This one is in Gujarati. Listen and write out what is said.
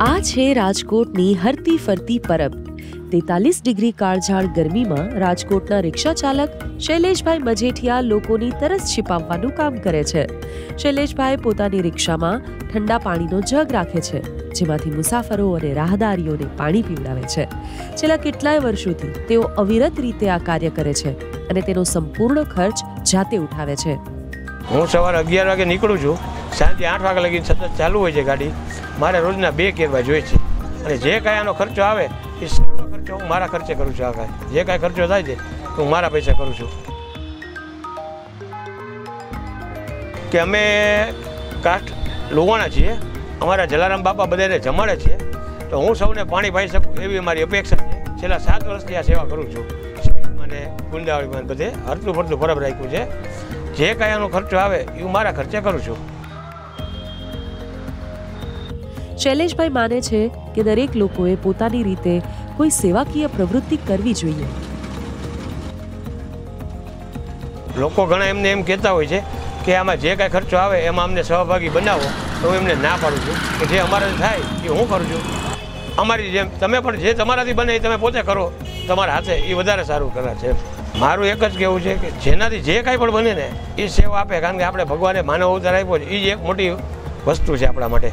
આ છે રાજકોટની હરતી ફરતી પરબ. તેતાલીસ ડિગ્રી કાળઝાળ ગરમીમાં રાજકોટના રિક્ષા ચાલક શૈલેષભાઈ મજેઠિયા લોકોની તરસ છિપાવવાનું કામ કરે છે. શૈલેષભાઈ પોતાની રિક્ષામાં ઠંડા પાણીનો જગ રાખે છે, જેમાંથી મુસાફરો અને રાહદારીઓને પાણી પીવડાવે છે. છેલ્લા કેટલાય વર્ષોથી તેઓ અવિરત રીતે આ કાર્ય કરે છે અને તેનો સંપૂર્ણ ખર્ચ જાતે ઉઠાવે છે. હું સવારે અગિયાર વાગે નીકળું છું. સાંજે આઠ વાગે લગીને સતત ચાલુ હોય છે ગાડી. મારે રોજના બે કેરવા જોઈએ છે. અને જે કાંઈ આનો ખર્ચો આવે, એ સર્વ ખર્ચો હું મારા ખર્ચે કરું છું આ કાંઈ. જે કાંઈ ખર્ચો થાય છે હું મારા પૈસા કરું છું. કે અમે કાઠ લુવાણા છીએ. અમારા જલારામ બાપા બધાને જમાડે છે. તો હું સૌને પાણી પાઈ શકું એવી અમારી અપેક્ષા છે. છેલ્લા સાત વર્ષથી આ સેવા કરું છું. મને ગુંદાવળીમાં બધે હરતું ફરતું બરાબર રાખ્યું છે. જે કાંઈ ખર્ચો આવે એ હું મારા ખર્ચે કરું છું. શૈલેષભાઈ માને છે કે દરેક લોકોએ પોતાની રીતે કોઈ સેવાકીય પ્રવૃત્તિ કરવી જોઈએ. લોકો ઘણા એમને એમ કહેતા હોય છે કે આમાં જે કાંઈ ખર્ચો આવે એમાં અમને સહભાગી બનાવો તો હું એમને ના પાડું છું. કે જે અમારાથી થાય એ હું કરું છું. અમારી જેમ તમે પણ જે તમારાથી બને એ તમે પોતે કરો તમારા હાથે એ વધારે સારું કરે છે. મારું એક જ કહેવું છે કે જેનાથી જે કાંઈ પણ બને ને, એ સેવા આપે. કારણ કે આપણે ભગવાને માનવ અવતાર આપ્યો છે એ જ એક મોટી વસ્તુ છે આપણા માટે.